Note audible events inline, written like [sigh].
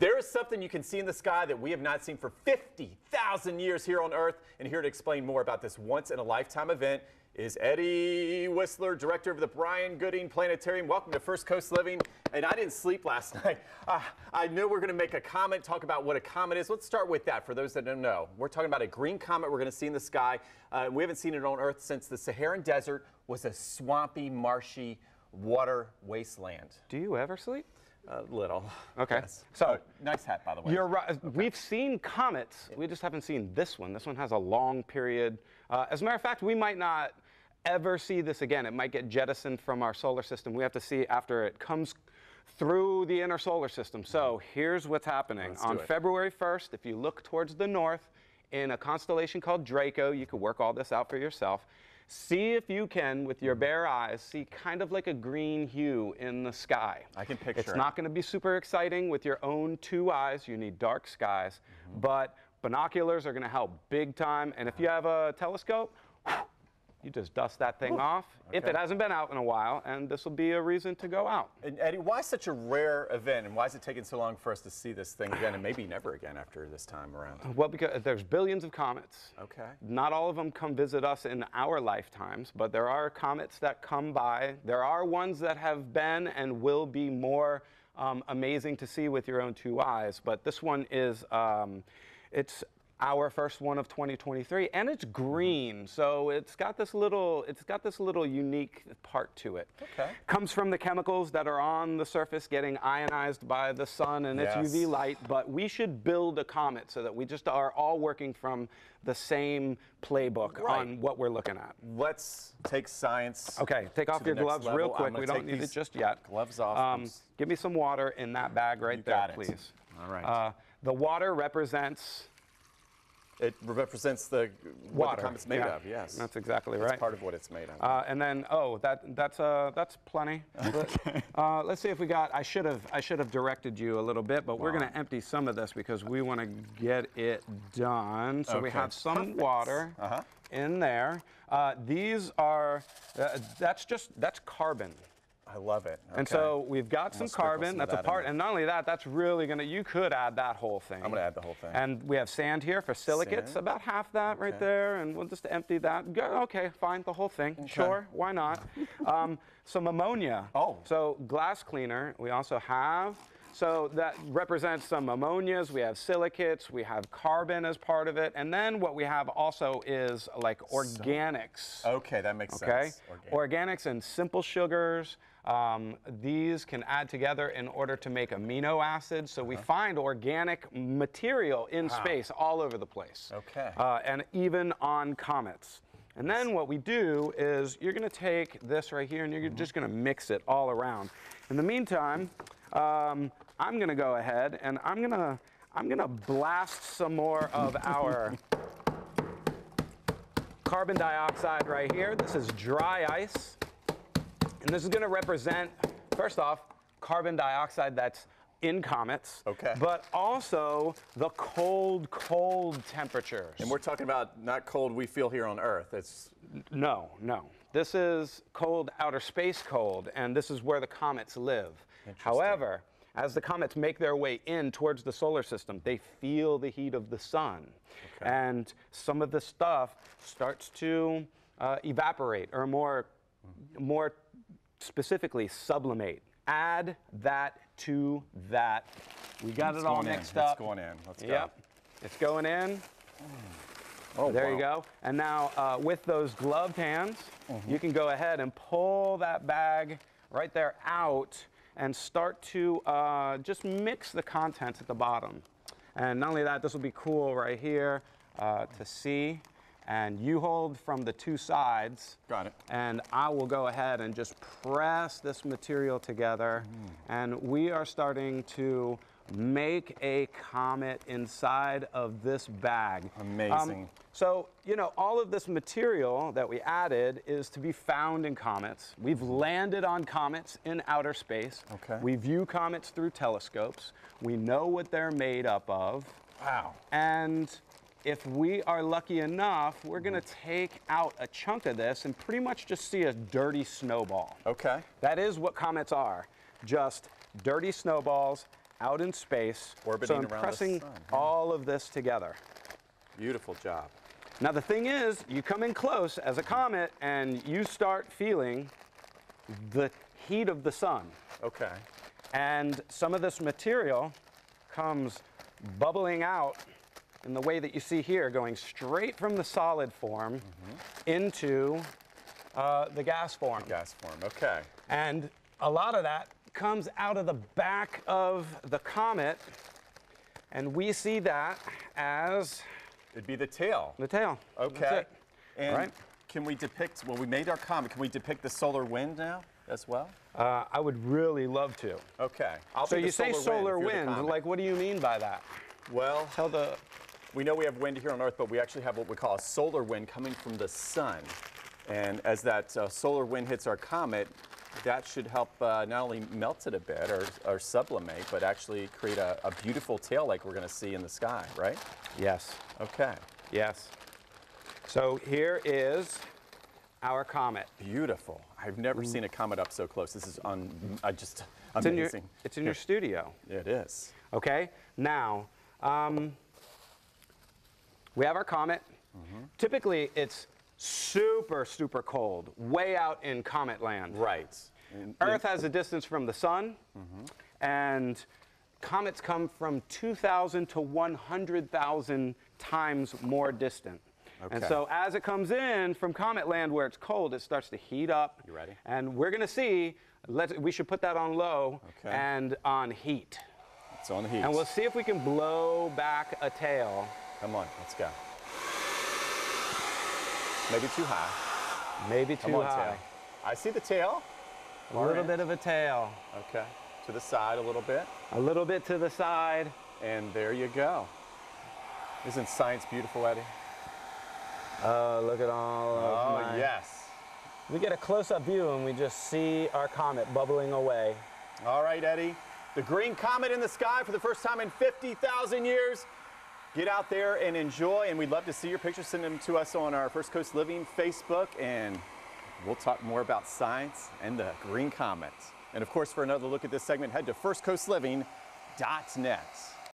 There is something you can see in the sky that we have not seen for 50,000 years here on Earth. And here to explain more about this once in a lifetime event is Eddie Whisler, director of the Bryan-Gooding Planetarium. Welcome to First Coast Living. And I didn't sleep last [laughs] night. Uh, I know we're going to make a comment, talk about what a comet is. Let's start with that for those that don't know. We're talking about a green comet we're going to see in the sky. Uh, we haven't seen it on Earth since the Saharan Desert was a swampy, marshy water wasteland. Do you ever sleep? A little. Okay. Yes. So, nice hat, by the way. You're right. We've seen comets. We just haven't seen this one. This one has a long period. Uh, as a matter of fact, we might not ever see this again. It might get jettisoned from our solar system. We have to see after it comes through the inner solar system. So here's what's happening. Let's On. February 1st, if you look towards the north in a constellation called Draco, you can work all this out for yourself. See if you can, with your bare eyes, see kind of like a green hue in the sky. I can picture It's it. not going to be super exciting with your own two eyes. You need dark skies. Mm-hmm. But binoculars are going to help big time. And if you have a telescope, you just dust that thing off if it hasn't been out in a while. And this will be a reason to go out. And Eddie, why such a rare event, and why is it taking so long for us to see this thing again, and maybe never again after this time around? Well, because there's billions of comets. Okay. Not all of them come visit us in our lifetimes, but there are comets that come by. There are ones that have been and will be more um, amazing to see with your own two eyes. But this one is, um, it's our first one of 2023, and it's green, so it's got this little, it's got this little unique part to it. Okay. Comes from the chemicals that are on the surface getting ionized by the sun and its UV light, but we should build a comet so that we just are all working from the same playbook Right. on what we're looking at. Let's take science. Okay, take off your gloves real level. I'm quick. We don't need it just yet. gloves off. Um, give me some water in that bag right You there, please. All right. Uh, the water represents it represents the what water. the comet's made Yeah, of. Yes. That's exactly That's right. part of what it's made of. Uh, and then, oh, that that's uh, that's plenty. [laughs] uh, let's see if we got. I should have I should have directed you a little bit, but we're going to empty some of this because we want to get it done. So we have some Perfect. water Uh-huh. in there. Uh, these are uh, that's just that's carbon. I love it. And so we've got some carbon. some that's a that in part, and not only that, that's really gonna. You could add that whole thing. I'm gonna add the whole thing. And we have sand here for silicates, Sand. about half that right there, and we'll just empty that. Go, okay, fine, the whole thing. Sure, why not? [laughs] um, some ammonia. Oh. So glass cleaner. We also have. So that represents some ammonias. We have silicates. We have carbon as part of it, and then what we have also is like organics. okay, that makes Okay, sense. Organic. organics and simple sugars. Um, these can add together in order to make amino acids. So we Uh-huh. find organic material in space all over the place. Okay. Uh, and even on comets. And then what we do is you're going to take this right here and you're just going to mix it all around. In the meantime, um, I'm going to go ahead and I'm going to I'm going to blast some more of [laughs] our carbon dioxide right here. This is dry ice. And this is going to represent, first off, carbon dioxide that's in comets. Okay. But also the cold, cold temperatures. And we're talking about not cold we feel here on Earth. It's no, no. This is cold outer space cold, and this is where the comets live. However, as the comets make their way in towards the solar system, they feel the heat of the sun. Okay. And some of the stuff starts to uh, evaporate, or more, more specifically, sublimate. Add that to that. We got it's it all going in. mixed It's up. going in. Let's go. Yep. It's going in. Oh, There you go. And now uh, with those gloved hands, Mm-hmm. you can go ahead and pull that bag right there out and start to uh, just mix the contents at the bottom. And not only that, this will be cool right here uh, to see. And you hold from the two sides. Got it. And I will go ahead and just press this material together. Mm. And we are starting to make a comet inside of this bag. Um, Amazing. so, you know, all of this material that we added is to be found in comets. We've landed on comets in outer space. Okay. We view comets through telescopes. We know what they're made up of. Wow. And if we are lucky enough, we're going to Mm-hmm. take out a chunk of this and pretty much just see a dirty snowball. Okay. That is what comets are just dirty snowballs out in space. Orbiting so I'm around the pressing sun, yeah. all of this together. Beautiful job. Now the thing is, you come in close as a comet and you start feeling the heat of the sun. Okay. And some of this material comes bubbling out in the way that you see here, going straight from the solid form into uh, the gas form. Gas form. Okay. And a lot of that comes out of the back of the comet, and we see that as It'd be the tail. the tail. Okay. And Right. can we depict, well, we made our comet. Can we depict the solar wind now as well? Uh, I would really love to. Okay. I'll So the you say solar the wind, like what do you mean by that? well, Tell the we know we have wind here on Earth, but we actually have what we call a solar wind coming from the sun. And as that uh, solar wind hits our comet, that should help uh, not only melt it a bit or, or sublimate, but actually create a, a beautiful tail like we're going to see in the sky, right? yes, Okay. yes. So here is our comet. Beautiful. I've never seen a comet up so close. This is un, I just It's in your, amazing. it's in your studio. It is. Okay. Now, um, we have our comet. Typically, it's super, super cold, way out in comet land. Right. Earth has a distance from the sun, and comets come from 2,000 to 100,000 times more distant. Okay. And so as it comes in from comet land where it's cold, it starts to heat up. You ready? And we're going to see, let's, we should put that on low Okay. and on heat. It's on heat. And we'll see if we can blow back a tail. Come on, let's go. Maybe too high. Maybe too on, high. tail. I see the tail. A little bit of a tail. Okay. To the side a little bit. A little bit to the side. And there you go. Isn't science beautiful, Eddie? Oh, look at all of Oh, my- yes. We get a close-up view and we just see our comet bubbling away. All right, Eddie. The green comet in the sky for the first time in 50,000 years. Get out there and enjoy, and we'd love to see your pictures. Send them to us on our First Coast Living Facebook, and we'll talk more about science and the green comet. And of course, for another look at this segment, head to firstcoastliving.net.